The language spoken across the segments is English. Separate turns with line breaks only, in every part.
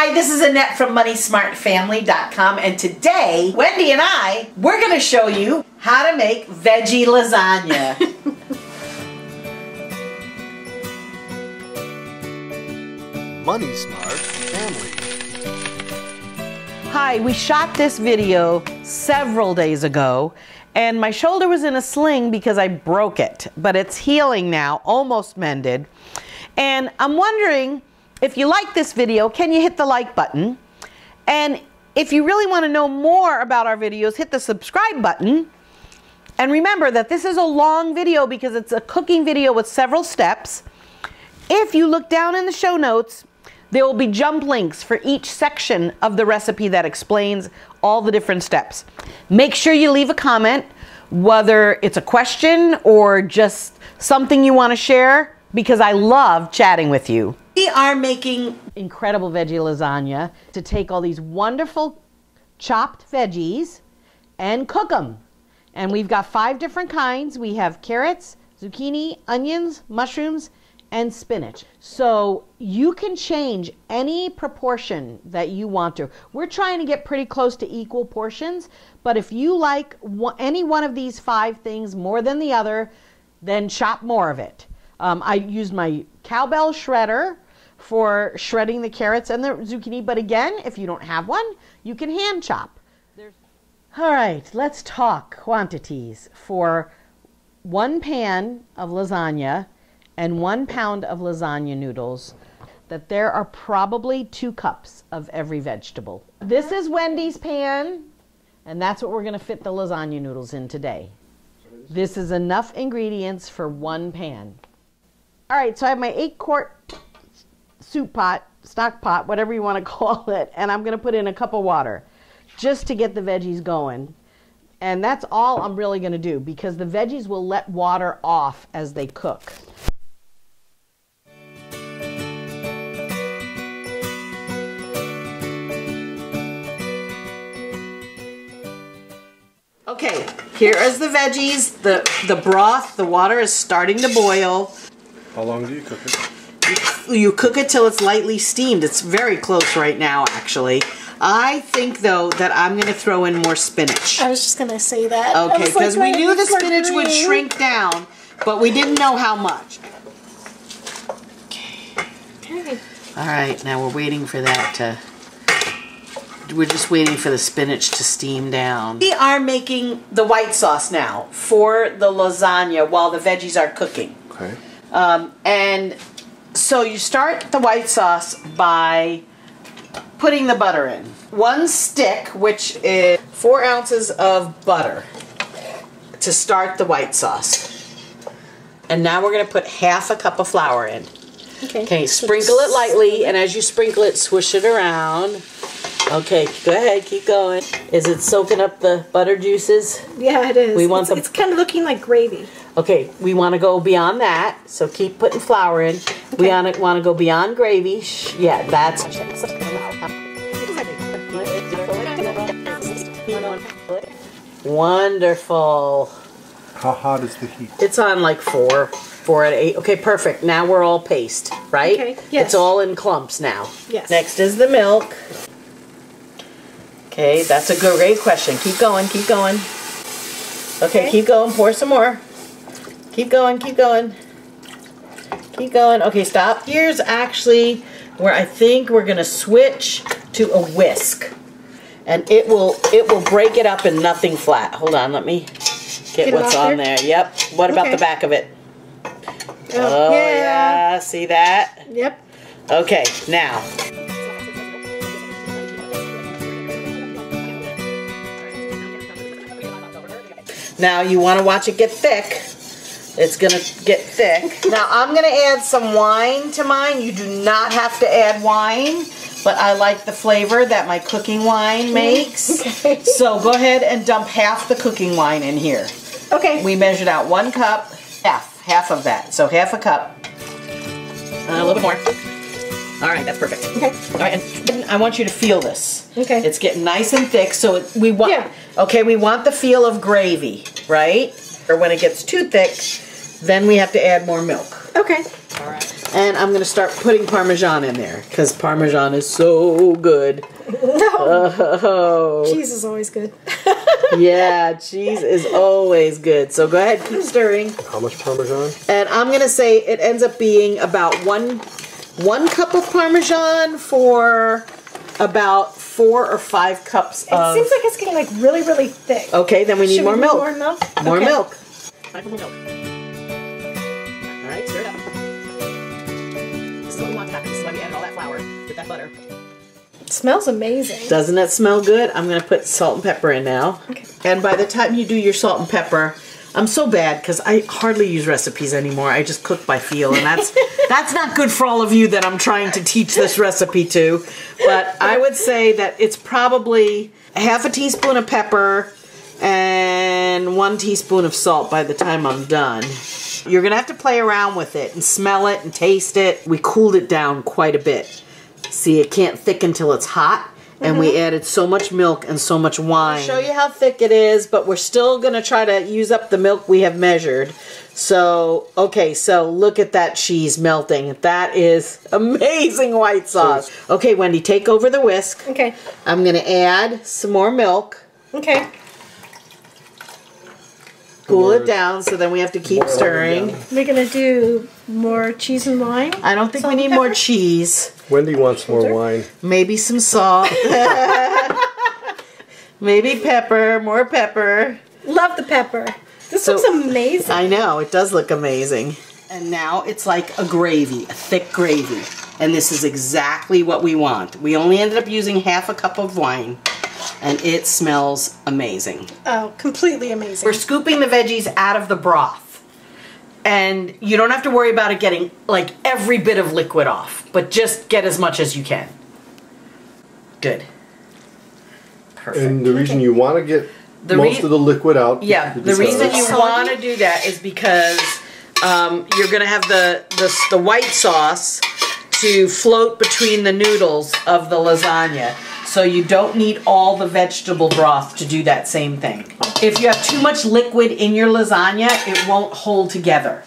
Hi, this is Annette from MoneySmartFamily.com and today, Wendy and I, we're going to show you how to make veggie lasagna.
Money Smart Family.
Hi, we shot this video several days ago and my shoulder was in a sling because I broke it, but it's healing now, almost mended. And I'm wondering if you like this video, can you hit the like button? And if you really want to know more about our videos, hit the subscribe button. And remember that this is a long video because it's a cooking video with several steps. If you look down in the show notes, there will be jump links for each section of the recipe that explains all the different steps. Make sure you leave a comment, whether it's a question or just something you want to share, because I love chatting with you. We are making incredible veggie lasagna to take all these wonderful chopped veggies and cook them. And we've got five different kinds. We have carrots, zucchini, onions, mushrooms, and spinach. So you can change any proportion that you want to. We're trying to get pretty close to equal portions, but if you like any one of these five things more than the other, then chop more of it. Um, I used my cowbell shredder for shredding the carrots and the zucchini, but again, if you don't have one, you can hand chop. There's... All right, let's talk quantities for one pan of lasagna and one pound of lasagna noodles that there are probably two cups of every vegetable. This is Wendy's pan, and that's what we're going to fit the lasagna noodles in today. This is enough ingredients for one pan. All right, so I have my eight quart soup pot, stock pot, whatever you want to call it, and I'm going to put in a cup of water just to get the veggies going. And that's all I'm really going to do because the veggies will let water off as they cook. Okay, here is the veggies, the, the broth, the water is starting to boil.
How long do you cook it?
You, you cook it till it's lightly steamed. It's very close right now, actually. I think, though, that I'm going to throw in more spinach.
I was just going to say that.
Okay, because like, we knew the spinach green. would shrink down, but we didn't know how much. Okay. okay. All right, now we're waiting for that to we're just waiting for the spinach to steam down. We are making the white sauce now for the lasagna while the veggies are cooking.
Okay.
Um, and so you start the white sauce by putting the butter in. One stick, which is four ounces of butter to start the white sauce. And now we're going to put half a cup of flour in.
Okay.
Okay, sprinkle it lightly, and as you sprinkle it, swish it around. Okay, go ahead, keep going. Is it soaking up the butter juices?
Yeah, it is.
We want
it's,
the,
it's kind of looking like gravy.
Okay, we want to go beyond that, so keep putting flour in. Okay. We want to, want to go beyond gravy. Yeah, that's... Wonderful.
How hot is the heat?
It's on like four, four at eight. Okay, perfect. Now we're all paste, right?
Okay, yes.
It's all in clumps now.
Yes.
Next is the milk. Okay, that's a good, great question. Keep going, keep going. Okay, okay, keep going. Pour some more. Keep going, keep going. Keep going. Okay, stop. Here's actually where I think we're gonna switch to a whisk. And it will it will break it up in nothing flat. Hold on, let me get, get what's on there? there. Yep. What okay. about the back of it?
Oh, oh yeah.
yeah. See that?
Yep.
Okay, now Now you want to watch it get thick. It's going to get thick. now I'm going to add some wine to mine. You do not have to add wine, but I like the flavor that my cooking wine makes. Okay. So go ahead and dump half the cooking wine in here.
Okay.
We measured out one cup, half, half of that. So half a cup. Uh, a little bit more. All right, that's perfect.
Okay.
All right, and I want you to feel this.
Okay.
It's getting nice and thick, so it, we want.
Yeah.
Okay, we want the feel of gravy, right? Or when it gets too thick, then we have to add more milk.
Okay.
All right. And I'm gonna start putting Parmesan in there because Parmesan is so good. Oh,
Cheese is always good.
yeah, cheese is always good. So go ahead, keep stirring.
How much Parmesan?
And I'm gonna say it ends up being about one one cup of Parmesan for about four or five cups of.
It
of.
seems like it's getting like really, really thick.
okay, then we need
Should
more
we
milk.
More milk.
More
Okay.
milk. Time more milk. Butter.
It smells amazing.
Doesn't it smell good? I'm gonna put salt and pepper in now.
Okay.
And by the time you do your salt and pepper, I'm so bad because I hardly use recipes anymore. I just cook by feel, and that's that's not good for all of you that I'm trying to teach this recipe to. But I would say that it's probably half a teaspoon of pepper and one teaspoon of salt by the time I'm done. You're gonna have to play around with it and smell it and taste it. We cooled it down quite a bit. See, it can't thicken until it's hot. And we mm-hmm. added so much milk and so much wine. show you how thick it is, but we're still gonna try to use up the milk we have measured. So, okay, so look at that cheese melting. That is amazing white sauce. Okay, Wendy, take over the whisk.
Okay.
I'm gonna add some more milk.
Okay.
Cool it down, so then we have to keep stirring.
We're gonna do more cheese and wine.
I don't think
Salt
we
and
need more cheese.
Wendy wants more wine.
Maybe some salt. Maybe pepper, more pepper.
Love the pepper. This
So-
looks amazing.
I know, it does look amazing. And now it's like a gravy, a thick gravy. And this is exactly what we want. We only ended up using half a cup of wine, and it smells amazing.
oh, completely amazing.
We're scooping the veggies out of the broth. And you don't have to worry about it getting like every bit of liquid off, but just get as much as you can. Good. Perfect.
And the reason you want to get
The
most of the liquid out.
Yeah,
is
the reason you want to do that is because um, you're going to have the, the the white sauce to float between the noodles of the lasagna. So you don't need all the vegetable broth to do that same thing. If you have too much liquid in your lasagna, it won't hold together.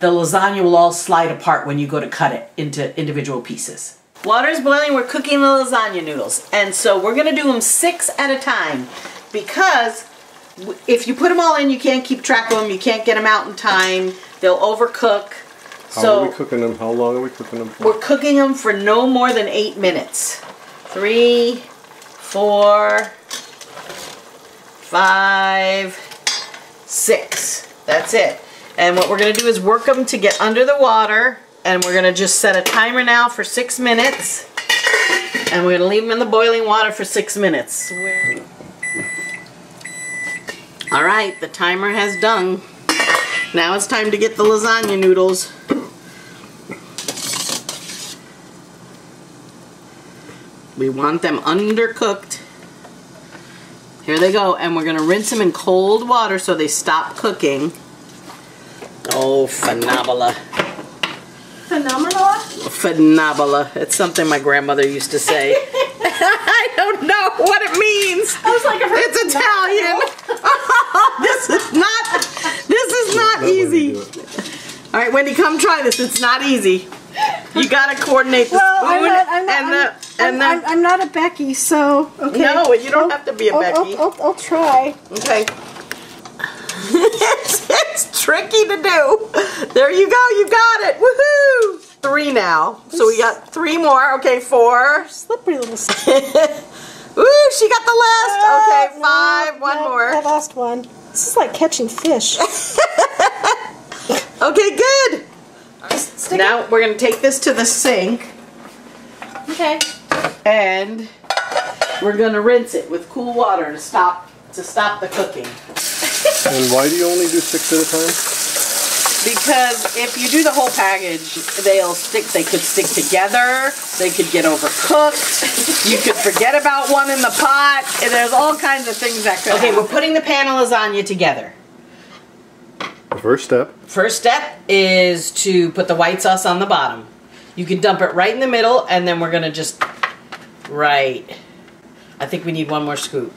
The lasagna will all slide apart when you go to cut it into individual pieces. Water's boiling, we're cooking the lasagna noodles. And so we're gonna do them six at a time because if you put them all in, you can't keep track of them, you can't get them out in time, they'll overcook.
How
so
are we cooking them? How long are we cooking them for?
we're cooking them for no more than eight minutes. Three, four, five, six. That's it. And what we're going to do is work them to get under the water. And we're going to just set a timer now for six minutes. And we're going to leave them in the boiling water for six minutes. All right, the timer has done. Now it's time to get the lasagna noodles. We want them undercooked. Here they go, and we're gonna rinse them in cold water so they stop cooking. Oh, phenomenal.
Phenomenal.
Phenomenal. It's something my grandmother used to say. I don't know what it means.
I was like, I've heard
It's Italian. this is not. This is not
Let
easy. All right, Wendy, come try this. It's not easy. You gotta coordinate the
Well,
spoon
I'm not, I'm not,
and
I'm,
the and
I'm. I'm, I'm not a Becky, so okay.
No, you don't
I'll-
have to be a
I'll,
Becky.
I'll, I'll, try.
Okay. it's, it's tricky to do. There you go. You got it. Woohoo! Three now. So we got three more. Okay, four.
Slippery little.
Ooh, she got the last. Okay,
No,
five. One
no,
more.
That last one. This is like catching fish.
Okay, good.
Stick
Now we're gonna take this to the sink.
Okay.
And we're gonna rinse it with cool water to stop to stop the cooking.
And why do you only do six at a time?
Because if you do the whole package, they'll stick. They could stick together. They could get overcooked. You could forget about one in the pot. and There's all kinds of things that could. Okay, we're putting the pan of lasagna together.
The first step.
First step is to put the white sauce on the bottom. You can dump it right in the middle, and then we're gonna just right. I think we need one more scoop.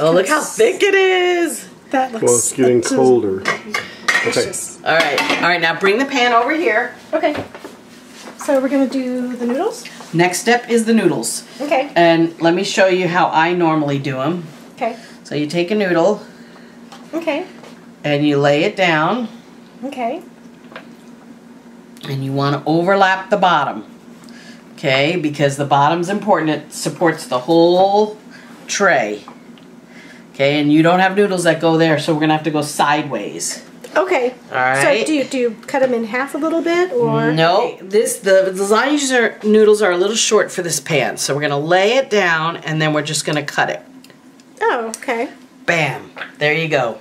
Oh, look how thick it is.
That looks.
Well, it's getting
that
colder. Okay.
All right, all right. Now bring the pan over here.
Okay. So we're gonna do the noodles.
Next step is the noodles,
Okay.
and let me show you how I normally do them.
Okay.
So you take a noodle
Okay.
and you lay it down,
Okay.
and you want to overlap the bottom. Okay, because the bottom's important. It supports the whole tray. Okay, and you don't have noodles that go there, so we're gonna have to go sideways.
Okay.
All right.
So do you do you cut them in half a little bit or?
No, this the lasagna are, noodles are a little short for this pan, so we're gonna lay it down and then we're just gonna cut it.
Oh, okay.
Bam! There you go.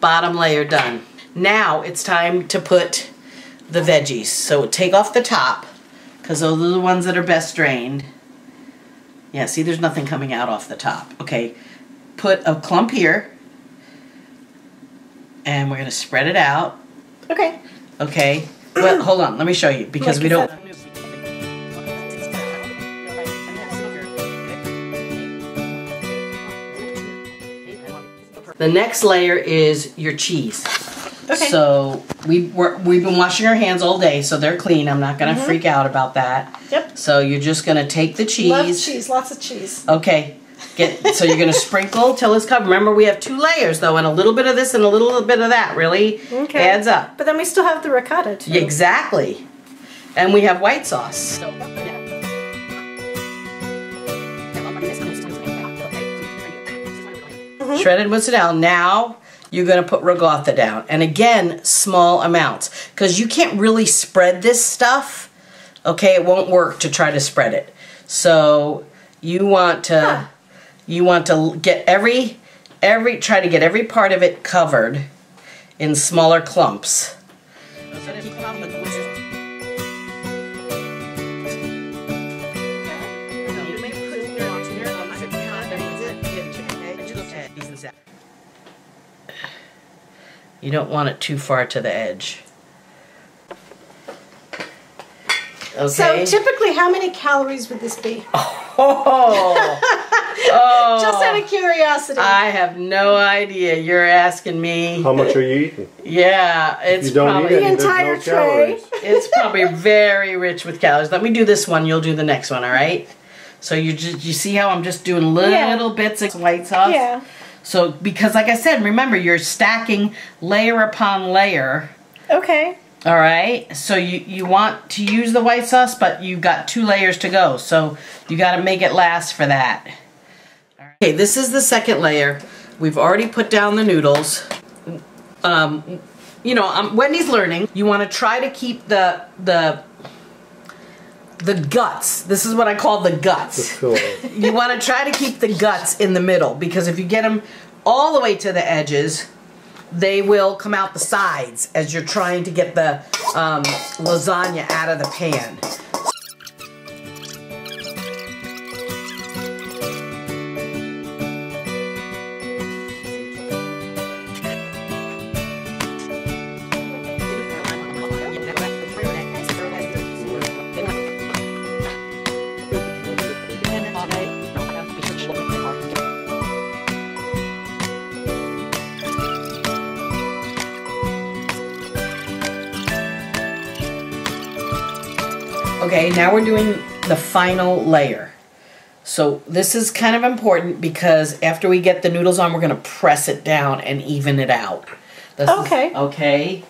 Bottom layer done. Now it's time to put the veggies. So take off the top, because those are the ones that are best drained. Yeah, see, there's nothing coming out off the top. Okay, put a clump here, and we're gonna spread it out.
Okay.
Okay. Well, hold on. Let me show you because
Like
we don't. The next layer is your cheese.
Okay.
So we we're, we've been washing our hands all day, so they're clean. I'm not gonna mm-hmm. freak out about that.
Yep.
So you're just gonna take the cheese.
Love cheese. Lots of cheese.
Okay. Get so you're gonna sprinkle till it's covered. Remember we have two layers though, and a little bit of this and a little bit of that really
Okay.
adds up.
But then we still have the ricotta too.
Exactly. And we have white sauce. Oh, mm-hmm. Shredded mozzarella. Now you're going to put ricotta down. And again, small amounts. Because you can't really spread this stuff. Okay, it won't work to try to spread it. So you want to
Huh.
you want to get every every try to get every part of it covered in smaller clumps. You don't want it too far to the edge. Okay.
So typically, how many calories would this be?
oh, oh.
Just out of curiosity.
I have no idea. You're asking me.
How much are you eating?
Yeah, it's
you don't
probably
eat
The entire
no
tray.
it's probably very rich with calories. Let me do this one. You'll do the next one. All right. So you just you see how I'm just doing little
Yeah.
bits of white sauce.
yeah.
So because like I said, remember you're stacking layer upon layer.
Okay.
All right. So you you want to use the white sauce, but you've got two layers to go. So you got to make it last for that. Okay, this is the second layer. We've already put down the noodles. Um, you know, um, Wendy's learning. You want to try to keep the the the guts. This is what I call the guts
it.
you want to try to keep the guts in the middle because if you get them all the way to the edges, they will come out the sides as you're trying to get the um, lasagna out of the pan. Okay, now we're doing the final layer. So this is kind of important because after we get the noodles on, we're going to press it down and even it out. This is-
Okay.
okay.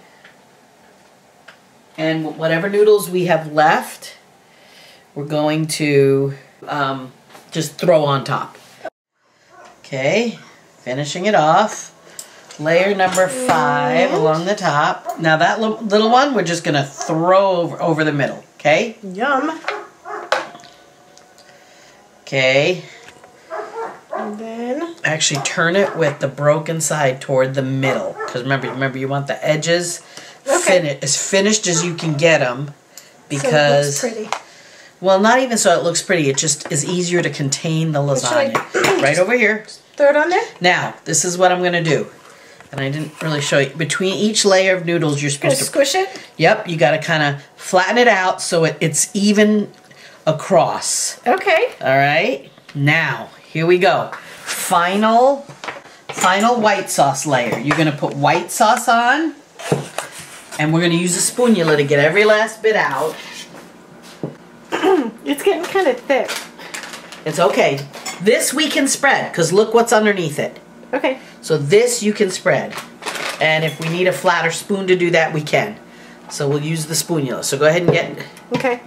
And whatever noodles we have left, we're going to um, just throw on top. Okay, finishing it off. Layer number five along the top. Now that little one, we're just gonna throw over, over the middle. Okay.
Yum.
Okay.
And then.
Actually, turn it with the broken side toward the middle. Because remember, remember, you want the edges
Okay.
fini- as finished as you can get them.
So it
Because
looks pretty.
well, not even so it looks pretty. It just is easier to contain the lasagna. right over here.
Throw it on there.
Now, this is what I'm gonna do. And I didn't really show you. Between each layer of noodles, you're supposed to
squish it.
Yep, you got to kind of flatten it out so it, it's even across.
Okay.
All right. Now, here we go. final, final white sauce layer. You're gonna put white sauce on, and we're gonna use a spoonula to get every last bit out.
It's getting kind of thick.
It's okay. This we can spread, because look what's underneath it.
Okay.
So this you can spread. And if we need a flatter spoon to do that, we can. So we'll use the spoonula. So go ahead and get,
Okay.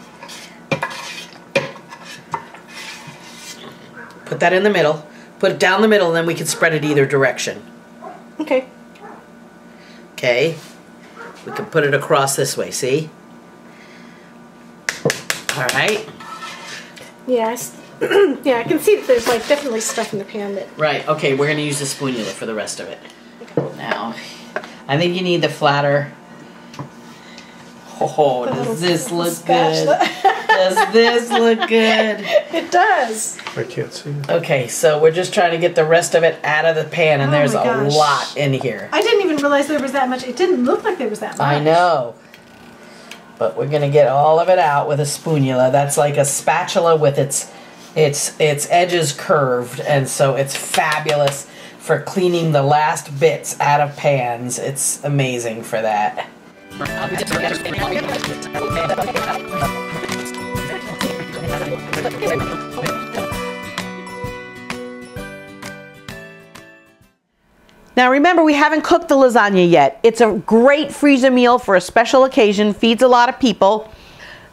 put that in the middle. Put it down the middle, and then we can spread it either direction.
Okay.
Okay? We can put it across this way, see? All right?
Yeah. I s- yeah, I can see that there's like definitely stuff in the pan that.
Right, okay, we're gonna use the spoonula for the rest of it. Now, I think you need the flatter. Oh,
the
does this look good? Does this look good?
It does.
I can't see it.
Okay, so we're just trying to get the rest of it out of the pan, and
Oh
there's a lot in here.
I didn't even realize there was that much. It didn't look like there was that much.
I know. But we're gonna get all of it out with a spoonula. That's like a spatula with its its its edges curved, and so it's fabulous for cleaning the last bits out of pans. It's amazing for that. Now remember, we haven't cooked the lasagna yet. It's a great freezer meal for a special occasion, feeds a lot of people.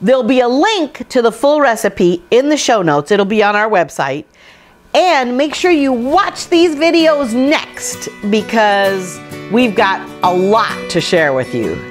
There'll be a link to the full recipe in the show notes. It'll be on our website. And make sure you watch these videos next because we've got a lot to share with you.